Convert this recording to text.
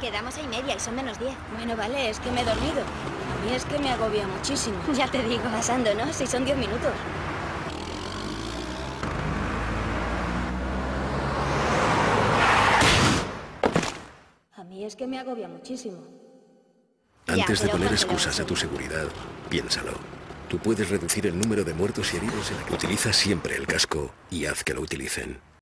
Quedamos a y media y son menos diez. Bueno, vale, es que me he dormido. A mí es que me agobia muchísimo. Ya te digo. Pasando, ¿no? Si son diez minutos. A mí es que me agobia muchísimo. Antes de poner excusas a tu seguridad, piénsalo. Tú puedes reducir el número de muertos y heridos en la que utiliza siempre el casco y haz que lo utilicen.